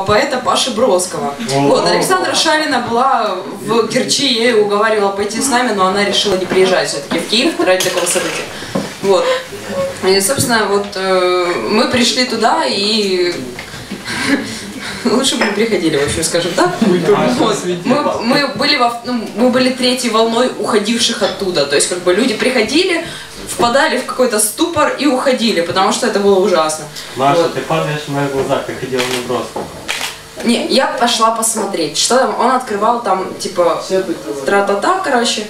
поэта Паши Броского. Вот, Александра Шалина была в Керчи, я ее уговаривала пойти с нами, но она решила не приезжать все-таки в Киев ради такого события. Вот. И, собственно, вот э, мы пришли туда и лучше бы не приходили, в общем, скажем так. Вот. Мы, мы, были во, ну, мы были третьей волной уходивших оттуда. То есть, как бы люди приходили, впадали в какой-то ступор и уходили, потому что это было ужасно. Маша, Вот. ты падаешь в моих глазах, ты ходила в наброску. Не, я пошла посмотреть, что там. Он открывал там, типа, тра-та-та, короче.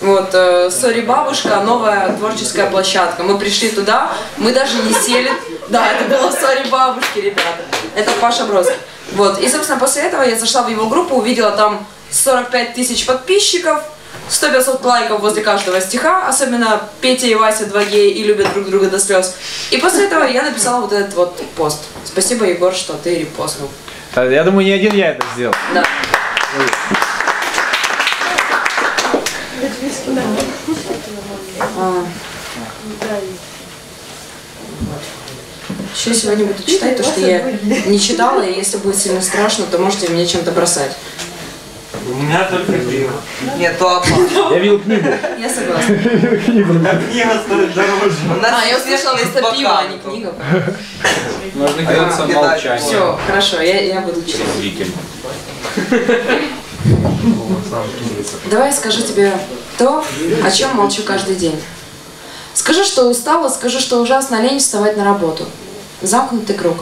Вот, э, сори, бабушка, новая творческая площадка. Мы пришли туда, мы даже не сели. Да, это было сори, бабушки, ребята. Это Паша Бродский. Вот, и, собственно, после этого я зашла в его группу, увидела там 45 тысяч подписчиков, 100-500 лайков возле каждого стиха, особенно Петя и Вася, два гея, и любят друг друга до слез. И после этого я написала вот этот вот пост. Спасибо, Егор, что ты репостнул. Да, Я думаю, не один я это сделал. Да. А. Еще сегодня буду читать то, что я не читала, и если будет сильно страшно, то можете меня чем-то бросать. У меня только пиво. Нет, то обман. Я видел книгу. Я согласна. Книга стоит дороже. А, я услышала, это пиво, а не книга. Нужно делаться молчание. Все, хорошо, я, я буду читать. Давай скажу тебе то, о чем молчу каждый день. Скажи, что устала, скажи, что ужасно лень вставать на работу. Замкнутый круг.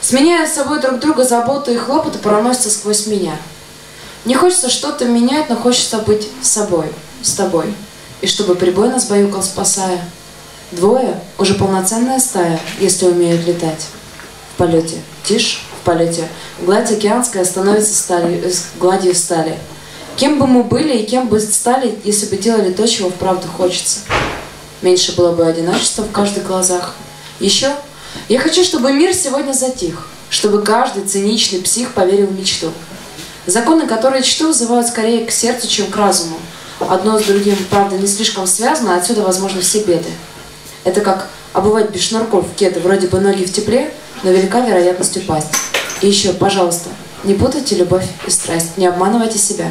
Сменяя с собой друг друга, заботы и хлопоты проносятся сквозь меня. Не хочется что-то менять, но хочется быть собой, с тобой. И чтобы прибой нас баюкал, спасая. Двое – уже полноценная стая, если умеют летать. В полете тишь, в полете гладь океанская становится стали, э, гладью стали. Кем бы мы были и кем бы стали, если бы делали то, чего вправду хочется. Меньше было бы одиночества в каждых глазах. Еще я хочу, чтобы мир сегодня затих, чтобы каждый циничный псих поверил в мечту. Законы, которые чту, вызывают скорее к сердцу, чем к разуму. Одно с другим, правда, не слишком связано, а отсюда, возможно, все беды. Это как обувать без шнурков кеды, вроде бы ноги в тепле, но велика вероятность упасть. И еще, пожалуйста, не путайте любовь и страсть, не обманывайте себя.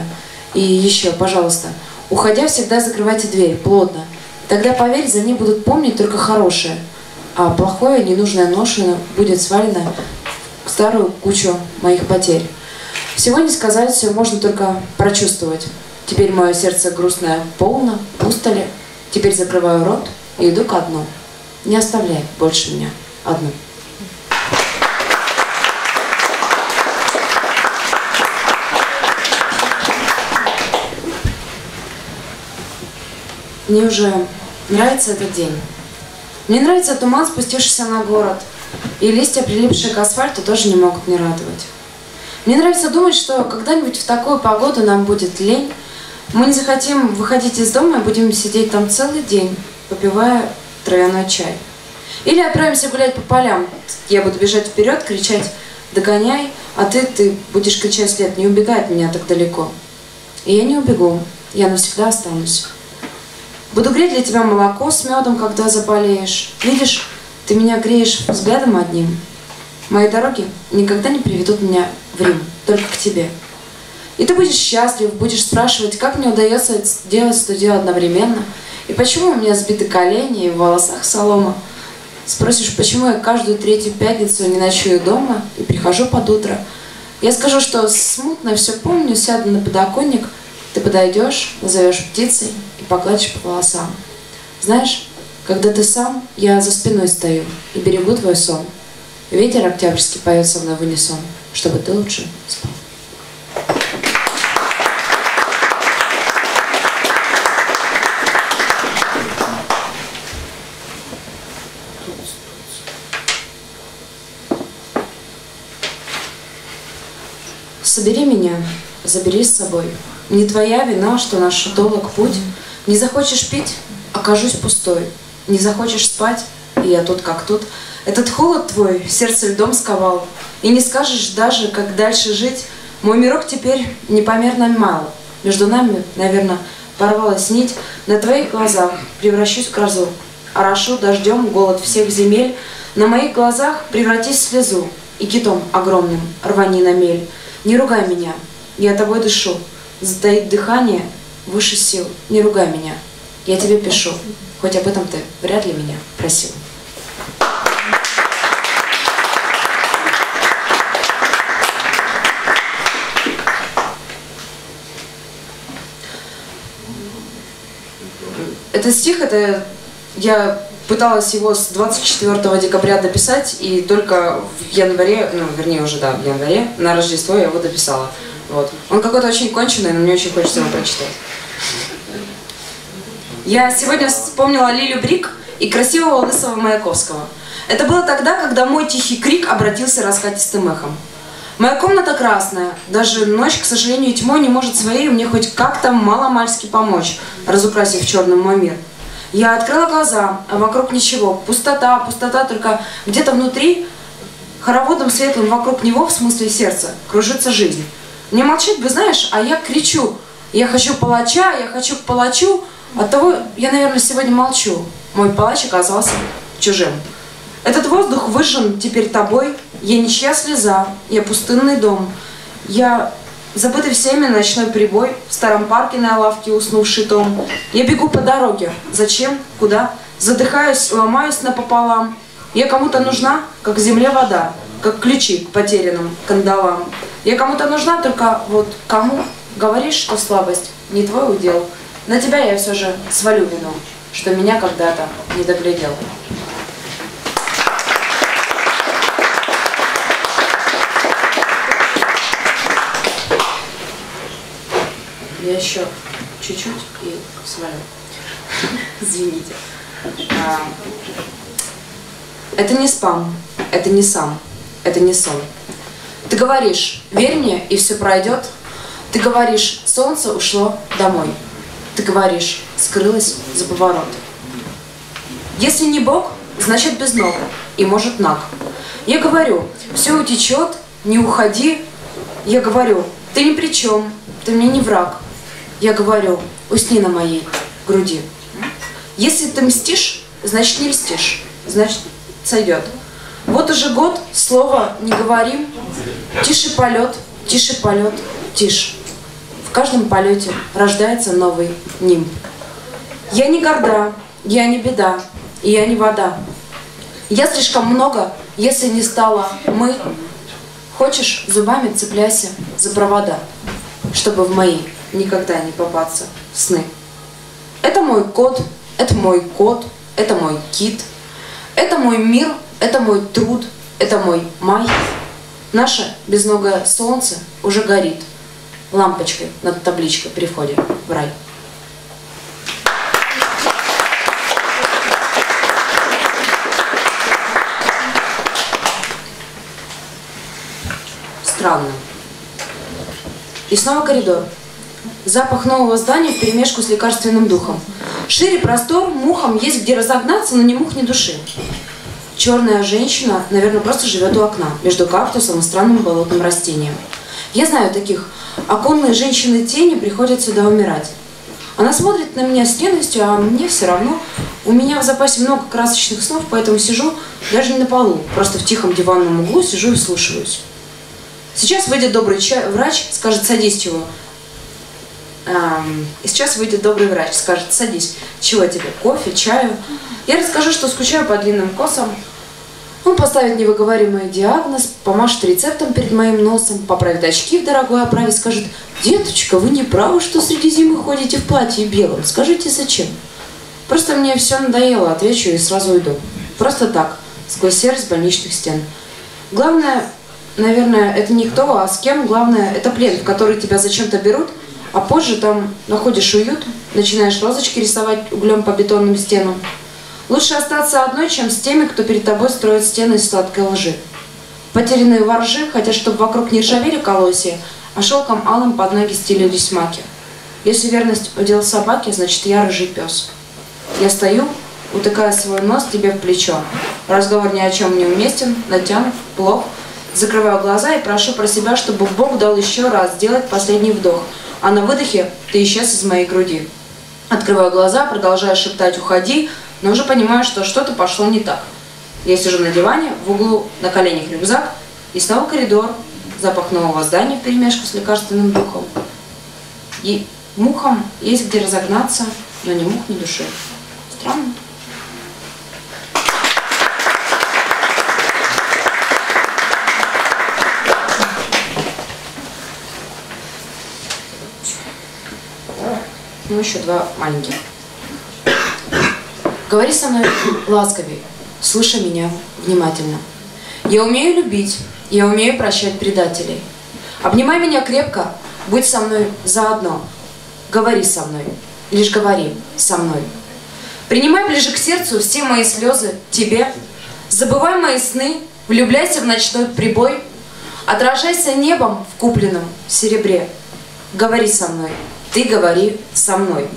И еще, пожалуйста, уходя, всегда закрывайте дверь плотно. Тогда, поверь, за ней будут помнить только хорошее, а плохое, ненужное ношено будет свалено в старую кучу моих потерь. Всего не сказать, все можно только прочувствовать. Теперь мое сердце грустное полно, пусто ли. Теперь закрываю рот и иду ко дну. Не оставляй больше меня одну. Мне уже нравится этот день. Мне нравится туман, спустившийся на город. И листья, прилипшие к асфальту, тоже не могут не радовать. Мне нравится думать, что когда-нибудь в такую погоду нам будет лень, мы не захотим выходить из дома и будем сидеть там целый день, попивая травяной чай. Или отправимся гулять по полям. Я буду бежать вперед, кричать «догоняй», а ты, ты будешь кричать вслед «не убегай от меня так далеко». И я не убегу, я навсегда останусь. Буду греть для тебя молоко с медом, когда заболеешь. Видишь, ты меня греешь взглядом одним. Мои дороги никогда не приведут меня в Рим, только к тебе. И ты будешь счастлив, будешь спрашивать, как мне удается делать сто дел одновременно, и почему у меня сбиты колени и в волосах солома. Спросишь, почему я каждую третью пятницу не ночую дома и прихожу под утро. Я скажу, что смутно все помню, сяду на подоконник, ты подойдешь, назовешь птицей и погладишь по волосам. Знаешь, когда ты сам, я за спиной стою и берегу твой сон. Ветер октябрьский поет со мной в унисон, чтобы ты лучше спал. Собери меня, забери с собой. Не твоя вина, что наш долг путь. Не захочешь пить, окажусь пустой. Не захочешь спать, и я тут как тут. Этот холод твой сердце льдом сковал. И не скажешь даже, как дальше жить. Мой мирок теперь непомерно мал. Между нами, наверное, порвалась нить. На твоих глазах превращусь в грозу. Орошу дождем голод всех земель. На моих глазах превратись в слезу. и китом огромным, рвани на мель. Не ругай меня, я тобой дышу, затаит дыхание выше сил. Не ругай меня, я тебе пишу, хоть об этом ты вряд ли меня просил. Этот стих, это я пыталась его с 24 декабря дописать, и только в январе, ну, вернее, уже, да, в январе, на Рождество я его дописала. Вот. Он какой-то очень конченый, но мне очень хочется его прочитать. Я сегодня вспомнила Лилю Брик и красивого лысого Маяковского. Это было тогда, когда мой тихий крик обратился раскатистым эхом. Моя комната красная. Даже ночь, к сожалению, тьмой не может своей мне хоть как-то маломальски помочь, разукрасив черным мой мир. Я открыла глаза, а вокруг ничего. Пустота, пустота, только где-то внутри, хороводом светлым вокруг него, в смысле сердца, кружится жизнь. Не молчать бы, знаешь, а я кричу. Я хочу палача, я хочу к палачу. Оттого я, наверное, сегодня молчу. Мой палач оказался чужим. Этот воздух выжжен теперь тобой. Я ничья слеза, я пустынный дом. Я Забытый всеми ночной прибой, в старом парке на лавке уснувший том. Я бегу по дороге. Зачем? Куда? Задыхаюсь, ломаюсь напополам. Я кому-то нужна, как земле вода, как ключи к потерянным кандалам. Я кому-то нужна, только вот кому? Говоришь, что слабость не твой удел. На тебя я все же свалю вину, что меня когда-то не доглядел. Я еще чуть-чуть и свалю. Извините. А, это не спам, это не сам, это не сон. Ты говоришь, верь мне, и все пройдет. Ты говоришь, солнце ушло домой. Ты говоришь, скрылось за поворот. Если не Бог, значит без ног, и может наг. Я говорю, все утечет, не уходи. Я говорю, ты ни при чем, ты мне не враг. Я говорю, усни на моей груди. Если ты мстишь, значит не льстишь, значит сойдет. Вот уже год слова не говорим, тише полет, тише полет, тише. В каждом полете рождается новый нимб. Я не горда, я не беда, я не вода. Я слишком много, если не стало мы. Хочешь, зубами цепляйся за провода, чтобы в мои никогда не попаться в сны. Это мой кот, это мой кот, это мой кит, это мой мир, это мой труд, это мой май. Наше безногое солнце уже горит лампочкой над табличкой при входе в рай. Странно. И снова коридор. Запах нового здания в перемешку с лекарственным духом. Шире простор, мухам есть где разогнаться, но ни мух, ни души. Черная женщина, наверное, просто живет у окна, между кактусом и странным болотным растением. Я знаю таких. Оконные женщины тени приходят сюда умирать. Она смотрит на меня с ненавистью, а мне все равно. У меня в запасе много красочных снов, поэтому сижу даже не на полу, просто в тихом диванном углу сижу и слушаюсь. Сейчас выйдет добрый врач, скажет, садись чего. И сейчас выйдет добрый врач, скажет, садись, чего тебе, кофе, чаю? Я расскажу, что скучаю по длинным косам. Он поставит невыговоримый диагноз, помашет рецептом перед моим носом, поправит очки в дорогой оправе, скажет, деточка, вы не правы, что среди зимы ходите в платье белом, скажите, зачем? Просто мне все надоело, отвечу и сразу уйду. Просто так, сквозь серость больничных стен. Главное, наверное, это не кто, а с кем, главное, это плен, в который тебя зачем-то берут – а позже там находишь уют, начинаешь розочки рисовать углем по бетонным стенам. Лучше остаться одной, чем с теми, кто перед тобой строит стены из сладкой лжи. Потерянные воржи хотят, чтобы вокруг не ржавели колосья, а шелком алым под ноги стелились маки. Если верность удел собаки, значит я рыжий пес. Я стою, утыкая свой нос тебе в плечо. Разговор ни о чем не уместен, натянут, плох. Закрываю глаза и прошу про себя, чтобы Бог дал еще раз сделать последний вдох – а на выдохе ты исчез из моей груди. Открываю глаза, продолжаю шептать «Уходи», но уже понимаю, что что-то пошло не так. Я сижу на диване, в углу на коленях рюкзак, И снова коридор, запах нового здания в перемешку с лекарственным духом. И мухам есть где разогнаться, но ни мух, ни души. Странно. Ну, еще два маленьких. Говори со мной ласковей, слушай меня внимательно. Я умею любить, я умею прощать предателей. Обнимай меня крепко, будь со мной заодно. Говори со мной, лишь говори со мной. Принимай ближе к сердцу все мои слезы тебе. Забывай мои сны, влюбляйся в ночной прибой. Отражайся небом в купленном серебре. Говори со мной, ты говори со мной.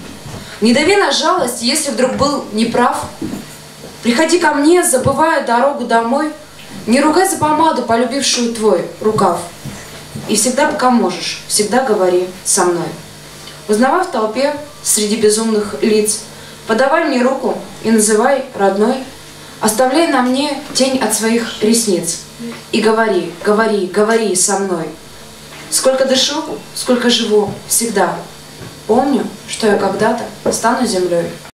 Не дави на жалость, если вдруг был неправ. Приходи ко мне, забывая дорогу домой. Не ругай за помаду, полюбившую твой рукав. И всегда, пока можешь, всегда говори со мной. Узнавай в толпе среди безумных лиц, подавай мне руку и называй родной. Оставляй на мне тень от своих ресниц. И говори, говори, говори со мной. Сколько дышу, сколько живу, всегда. Помню, что я когда-то стану землей.